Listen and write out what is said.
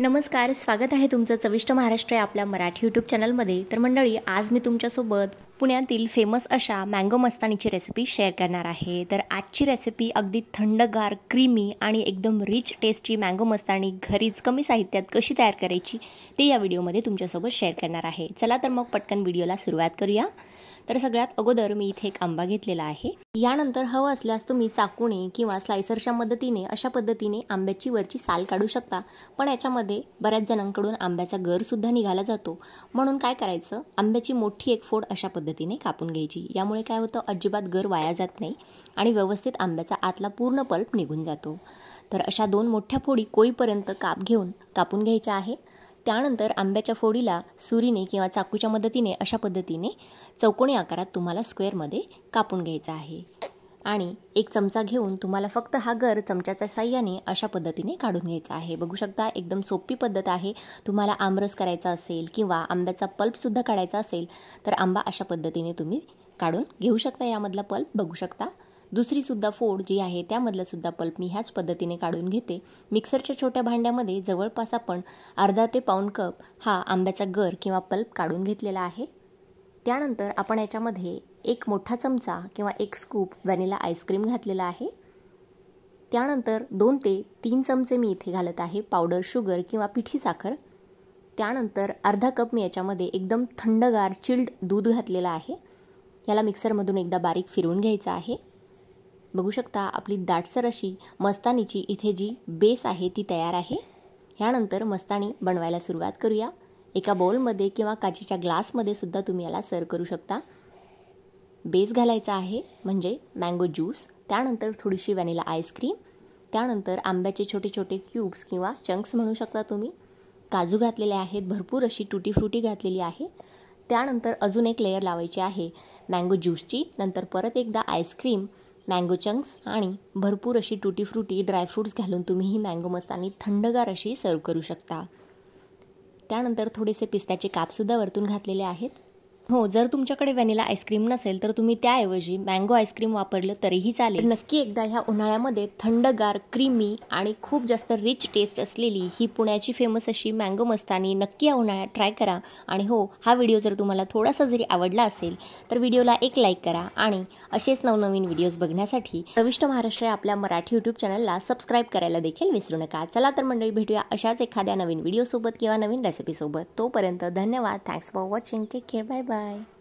नमस्कार स्वागत आहे तुमचं चविष्ट महाराष्ट्र या आपल्या मराठी यूट्यूब चॅनलमध्ये. तर मंडळी आज मी तुमच्यासोबत पुण्यातील फेमस अशा मँगो मस्तानीची रेसिपी शेअर करणार आहे. तर आजची रेसिपी अगदी थंडगार क्रीमी आणि एकदम रिच टेस्टची मँगो मस्तानी घरीच कमी साहित्यात कशी तयार करायची ते या व्हिडिओमध्ये तुमच्यासोबत शेअर करणार आहे. चला तर मग पटकन व्हिडिओला सुरुवात करूया. तर सगळ्यात अगोदर मी इथे एक आंबा घेतलेला आहे. यानंतर हवं असल्यास तुम्ही चाकूने किंवा स्लायसरच्या मदतीने अशा पद्धतीने आंब्याची वरची साल काढू शकता. पण याच्यामध्ये बऱ्याच जणांकडून आंब्याचा गरसुद्धा निघाला जातो. म्हणून काय करायचं? आंब्याची मोठी एक फोड अशा पद्धतीने कापून घ्यायची. यामुळे काय होतं? अजिबात गर वाया जात नाही आणि व्यवस्थित आंब्याचा आतला पूर्ण पल्प निघून जातो. तर अशा दोन मोठ्या फोडी कोईपर्यंत काप घेऊन कापून घ्यायच्या आहे. त्यानंतर आंब्याच्या फोडीला सुरीने किंवा चाकूच्या मदतीने अशा पद्धतीने चौकोनी आकारात तुम्हाला स्क्वेअरमध्ये कापून घ्यायचा आहे. आणि एक चमचा घेऊन तुम्हाला फक्त हा गर चमच्याच्या साह्याने अशा पद्धतीने काढून घ्यायचा आहे. बघू शकता एकदम सोपी पद्धत आहे. तुम्हाला आमरस करायचा असेल किंवा आंब्याचा पल्पसुद्धा काढायचा असेल तर आंबा अशा पद्धतीने तुम्ही काढून घेऊ शकता. यामधला पल्प बघू शकता. दुसरीसुद्धा फोड जी आहे त्यामधलंसुद्धा पल्प मी ह्याच पद्धतीने काढून घेते. मिक्सरच्या छोट्या भांड्यामध्ये जवळपास आपण अर्धा ते पाऊण कप हा आंब्याचा गर किंवा पल्प काढून घेतलेला आहे. त्यानंतर आपण याच्यामध्ये एक मोठा चमचा किंवा एक स्कूप व्हॅनिला आईस्क्रीम घातलेला आहे. त्यानंतर दोन ते तीन चमचे मी इथे घालत आहे पावडर शुगर किंवा पिठी साखर. त्यानंतर अर्धा कप मी याच्यामध्ये एकदम थंडगार चिल्ड दूध घातलेलं आहे. याला मिक्सरमधून एकदा बारीक फिरवून घ्यायचं आहे. बघू शकता आपली दाटसर अशी मस्तानीची इथे जी बेस आहे ती तयार आहे. ह्यानंतर मस्तानी बनवायला सुरुवात करूया. एका बाउलमध्ये किंवा काचेच्या ग्लासमध्ये सुद्धा तुम्ही याला सर्व करू शकता. बेस घालायचा आहे म्हणजे मँगो ज्यूस त्यानंतर थोडीशी व्हॅनिला आईस्क्रीम त्यानंतर आंब्याचे छोटे छोटे क्यूब्स किंवा चंक्स म्हणू शकता तुम्ही. काजू घातलेले आहेत भरपूर अशी टुटी फ्रुटी घातलेली आहे. त्यानंतर अजून एक लेयर लावायची आहे मँगो ज्यूसची नंतर परत एकदा आईस्क्रीम मँगो चंक्स आणि भरपूर अशी टुटी फ्रुटी ड्रायफ्रूट्स घालून तुम्ही ही मँगो मस्तानी थंडगार अशी सर्व करू शकता. त्यानंतर थोडेसे पिस्त्याचे कापसुद्धा वरतून घातलेले आहेत. हो जर तुमच्याकडे व्हॅनिला आईस्क्रीम नसेल तर तुम्ही त्याऐवजी मँगो आईस्क्रीम वापरलं तरीही चालेल. नक्की एकदा ह्या उन्हाळ्यामध्ये थंडगार क्रीमी आणि खूप जास्त रिच टेस्ट असलेली ही पुण्याची फेमस अशी मँगो मस्तानी नक्की या उन्हाळ्यात ट्राय करा. आणि हो हा व्हिडिओ जर तुम्हाला थोडासा जरी आवडला असेल तर व्हिडिओला एक लाईक करा आणि असेच नवनवीन व्हिडिओज बघण्यासाठी प्रविष्ट महाराष्ट्र या आपल्या मराठी यूट्यूब चॅनलला सबस्क्राईब करायला देखील विसरू नका. चला तर मंडळी भेटूया अशाच एखाद्या नवीन व्हिडिओसोबत किंवा नवीन रेसिपीसोबत तोपर्यंत धन्यवाद. Thanks for watching take care bye bye 拜。